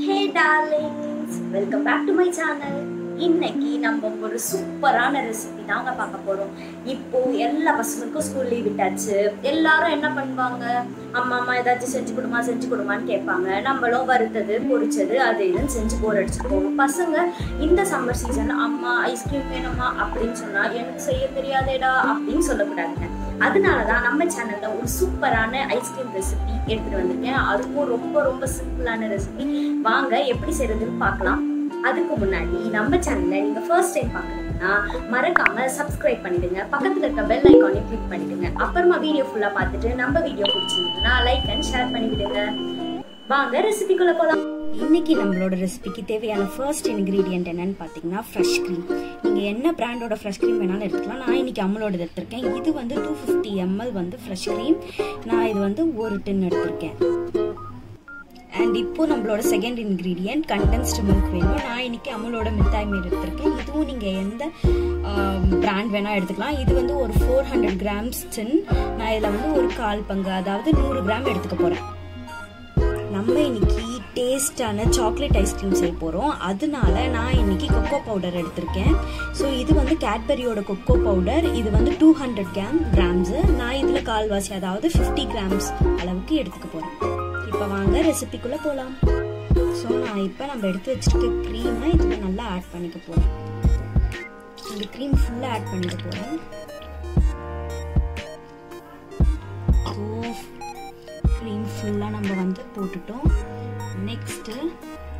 Hey darlings, welcome back to my channel. இன்னைக்கு நம்ம ஒரு சூப்பரான ரெசிபி தாங்க பார்க்க போறோம். இப்போ எல்லா பசங்களுக்கும் ஸ்கூல் லீவ் விட்டாச்சு. எல்லாரும் என்ன பண்ணுவாங்க? அம்மா அம்மா ஏதாச்சும் செஞ்சு கொடுமா செஞ்சு கொடுமான்னு கேட்பாங்க. நம்மளும் வறுத்தது பொரிச்சது அது இதுன்னு செஞ்சு போர் அடிச்சுட்டு போவோம் பசங்க இந்த சம்மர் சீசன் அம்மா ஐஸ்கிரீம் வேணுமா? அப்படின்னு சொன்னா எனக்கு செய்ய தெரியாதேடா அப்படின்னு சொல்லக்கூடாதுங்க. அதனால தான் நம்ம சேனல்ல ஒரு சூப்பரான ஐஸ்கிரீம் ரெசிபி எடுத்துட்டு வந்திருக்கேன். அதுவும் ரொம்ப ரொம்ப சிம்பிளான ரெசிபி வாங்க எப்படி செய்யறதுன்னு பார்க்கலாம். அதுக்கு முன்னாடி நம்ம சேனல்ல நீங்க ஃபர்ஸ்ட் டைம் பார்க்கறீங்கன்னா மறக்காம சப்ஸ்கிரைப் பண்ணிடுங்க. பக்கத்துல இருக்க பெல் ஐக்கானையும் கிளிக் பண்ணிடுங்க. அப்புறமா வீடியோ ஃபுல்லா பார்த்துட்டு நம்ம வீடியோ பிடிச்சிருந்ததுன்னா லைக் அண்ட் ஷேர் பண்ணிவிடுங்க. வாங்க ரெசிபிக்குள்ள போலாம். இன்னைக்கு நம்மளோட ரெசிபிக்கு தேவையான ஃபர்ஸ்ட் இன்க்ரீடியன்ட் என்னன்னு பார்த்தீங்கன்னா ஃப்ரெஷ் க்ரீம் நீங்கள் என்ன பிராண்டோட ஃப்ரெஷ் க்ரீம் வேணாலும் எடுத்துக்கலாம். நான் இன்னைக்கு அம்மளோட எடுத்திருக்கேன். இது வந்து டூ ஃபிஃப்டி எம்எல் வந்து ஃப்ரெஷ் க்ரீம் நான் இது வந்து ஒரு டின் எடுத்திருக்கேன். அண்ட் இப்போ நம்மளோட செகண்ட் இன்க்ரீடியன்ட் கண்டென்ஸ்டு மில்க் வேணும். நான் இன்னைக்கு அமுலோட மித்தாய் மீன் எடுத்திருக்கேன். இதுவும் நீங்கள் எந்த பிராண்ட் வேணால் எடுத்துக்கலாம். இது வந்து ஒரு ஃபோர் ஹண்ட்ரட் கிராம்ஸ் டின் நான் இதில் வந்து ஒரு கால் பங்கு அதாவது நூறு கிராம் எடுத்துக்க போகிறேன் நம்ம இன்னைக்கு டேஸ்டான சாக்லேட் ஐஸ்கிரீம் செய்ய போகிறோம் அதனால நான் இன்னைக்கு கொக்கோ பவுடர் எடுத்திருக்கேன். ஸோ இது வந்து கேட்பரியோட கொக்கோ பவுடர் இது வந்து டூ ஹண்ட்ரட் கிராம் கிராம்ஸு நான் இதில் கால்வாசி அதாவது ஃபிஃப்டி கிராம்ஸ் அளவுக்கு எடுத்துக்க போகிறேன் இப்போ வாங்க ரெசிபிக்குள்ளே போகலாம் ஸோ நான் இப்போ நம்ம எடுத்து வச்சுருக்க க்ரீமை இதில் நல்லா ஆட் பண்ணிக்க போகிறேன் இந்த க்ரீம் ஃபுல்லாக ஆட் பண்ணிக்க போகிறேன் நெக்ஸ்ட்டு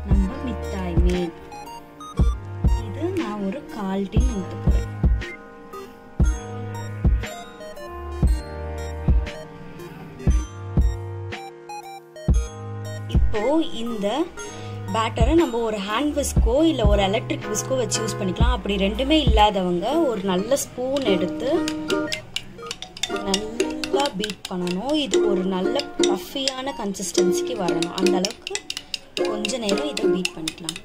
நம்ம மித்தாய் மேல் இது நான் ஒரு கால் டீன் ஊற்ற போகிறேன் இப்போ இந்த பேட்டரை நம்ம ஒரு ஹேண்ட் விஸ்கோ இல்லை ஒரு எலக்ட்ரிக் விஸ்கோ வச்சு யூஸ் பண்ணிக்கலாம். அப்படி ரெண்டுமே இல்லாதவங்க ஒரு நல்ல ஸ்பூன் எடுத்து நல்லா பீட் பண்ணணும். இது ஒரு நல்ல பஃபியான கன்சிஸ்டன்சிக்கு வரணும். அந்த அளவுக்கு கொஞ்ச நேரம் இதை பீட் பண்ணிக்கலாம்.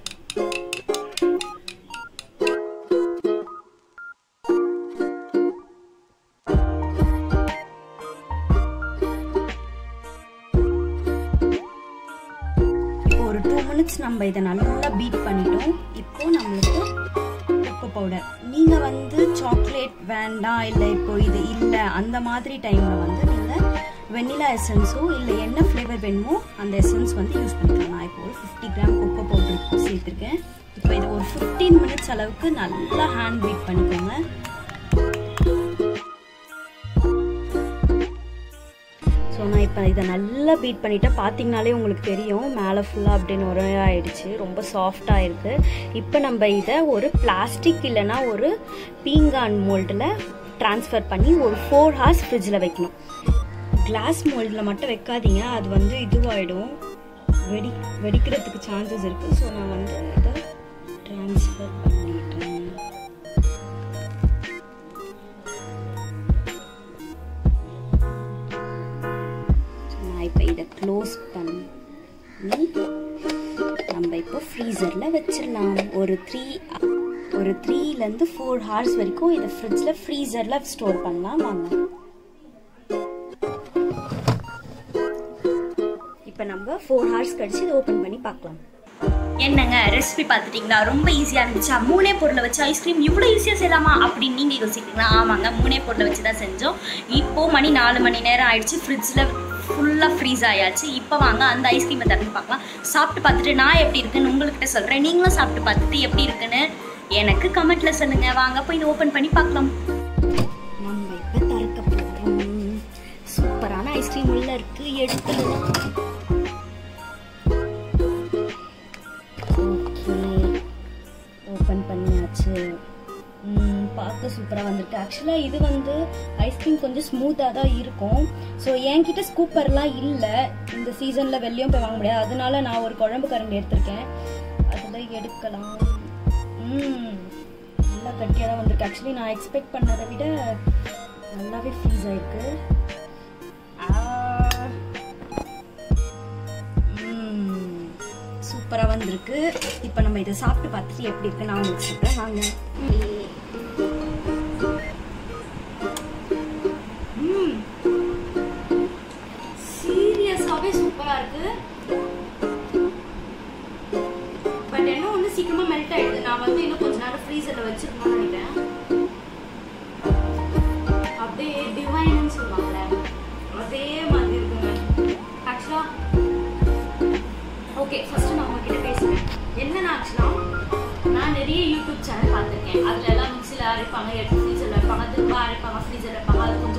ஒரு டூ மினிட்ஸ் நம்ம இதை நல்லா பீட் பண்ணிட்டோம். இப்போ நம்மளுக்கு உப்பு பவுடர் நீங்கள் வந்து சாக்லேட் வேண்டாம் இல்லை இப்போ இது இல்லை அந்த மாதிரி டைமில் வந்து நீங்கள் வெண்ணிலா எசன்ஸோ இல்லை என்ன ஃப்ளேவர் வேணுமோ அந்த எசன்ஸ் வந்து யூஸ் பண்ணிக்கலாம். நான் இப்போ ஒரு ஃபிஃப்டி கிராம் கொக்கோ பவுடர் சேர்த்துருக்கேன். இப்போ இதை ஒரு ஃபிஃப்டீன் மினிட்ஸ் அளவுக்கு நல்லா ஹேண்ட் பீட் பண்ணிக்கோங்க. ஸோ நான் இப்போ இதை நல்லா பீட் பண்ணிவிட்டேன் பார்த்தீங்கனாலே உங்களுக்கு தெரியும் மேலே ஃபுல்லாக அப்படியே நுரையாயிடுச்சு ரொம்ப சாஃப்டாக இருக்குது இப்போ நம்ம இதை ஒரு பிளாஸ்டிக் இல்லைன்னா ஒரு பீங்கான் மோல்டில் ட்ரான்ஸ்ஃபர் பண்ணி ஒரு ஃபோர் ஹார்ஸ் ஃப்ரிட்ஜில் வைக்கணும். கிளாஸ் மோல்டில் மட்டும் வைக்காதீங்க. அது வந்து இதுவாகிடும் வெடி வெடிக்கிறதுக்கு சான்சஸ் இருக்குது ஸோ நான் வந்து இதை ட்ரான்ஸ்ஃபர் பண்ணிட்டேன் நான் இப்போ இதை க்ளோஸ் பண்ணி நம்ம இப்போ ஃப்ரீசரில் வச்சிடலாம். ஒரு த்ரீ ஒரு த்ரீலேருந்து ஃபோர் ஹார்ஸ் வரைக்கும் இதை ஃப்ரிட்ஜில் ஃப்ரீசரில் ஸ்டோர் பண்ணலாம். வாங்க. இப்போ நம்ம ஃபோர் ஹார்ஸ் கழிச்சு இதை ஓப்பன் பண்ணி பார்க்கலாம். என்னங்க ரெசிபி பார்த்துட்டீங்களா? ரொம்ப ஈஸியாக இருந்துச்சா? மூணே பொருளை வச்சு ஐஸ்கிரீம் இவ்வளோ ஈஸியாக செய்யலாமா? அப்படின்னு நீங்கள் யோசிக்கிறீங்களா ஆமாங்க மூணே பொருளை வச்சு தான் செஞ்சோம். இப்போது மணி நாலு மணி நேரம் ஆயிடுச்சு. ஃப்ரிட்ஜில் ஃபுல்லாக ஃப்ரீஸ் ஆயாச்சு. இப்போ வாங்க அந்த ஐஸ்கிரீமை திறந்து பார்க்கலாம். சாப்பிட்டு பார்த்துட்டு நான் எப்படி இருக்குன்னு உங்கள்கிட்ட சொல்கிறேன் நீங்களும் சாப்பிட்டு பார்த்துட்டு எப்படி இருக்குன்னு எனக்கு கமெண்ட்டில் சொல்லுங்கள் வாங்க போய் இதை ஓப்பன் பண்ணி பார்க்கலாம். நம்ம இப்போ திறக்க போகிறோம் சூப்பரான ஐஸ்கிரீம் உள்ள இருக்கு. எடுத்துடலாம் ஓப்பன் பண்ணியாச்சு. பார்க்க சூப்பராக வந்திருக்கு. ஆக்சுவலாக இது வந்து ஐஸ்கிரீம் கொஞ்சம் ஸ்மூத்தாக தான் இருக்கும். ஸோ என்கிட்ட ஸ்கூப்பர்லாம் இல்லை. இந்த சீசனில் வெளியும் போய் வாங்க முடியாது. அதனால நான் ஒரு குழம்பு கரண்டி எடுத்திருக்கேன். அதில் எடுக்கலாம். நல்லா கட்டியாக தான் வந்திருக்கு. ஆக்சுவலி நான் எக்ஸ்பெக்ட் பண்ணதை விட நல்லாவே ஃப்ரீஸ் ஆயிருக்கு. வந்திருக்கு. இப்போ நம்ம இதை சாப்பிட்டு பார்த்துட்டு எப்படி இருக்கு நான் உங்களுக்கு சொல்கிறேன் வாங்க. சீரியஸாகவே சூப்பராக இருக்கு. சீக்கிரமாக மெல்ட் ஆகிடுது நான் வந்து இன்னும் கொஞ்ச நேரம் ஃப்ரீசரில் வச்சுருக்கணும்னு நினைக்கிறேன். அப்படியே டிவைன்னு சொல்லுவாங்கல்ல. அதே மாதிரி இருக்குங்க. ஆக்சுவலா ஓகே ஃபஸ்ட்டு நான் உங்ககிட்ட ಅದನ್ನೆಲ್ಲ ಮಿಕ್ಸಿಲಿ ಆರಿ ಪಂಗ ಎಟ್ಟು ಫ್ರೀಜಲ್ಲಿ ಪಂಗ ದುಬ್ಬ ಆರಿ ಪಂಗ ಫ್ರೀಜಲ್ಲಿ ಪಂಗ ಅದು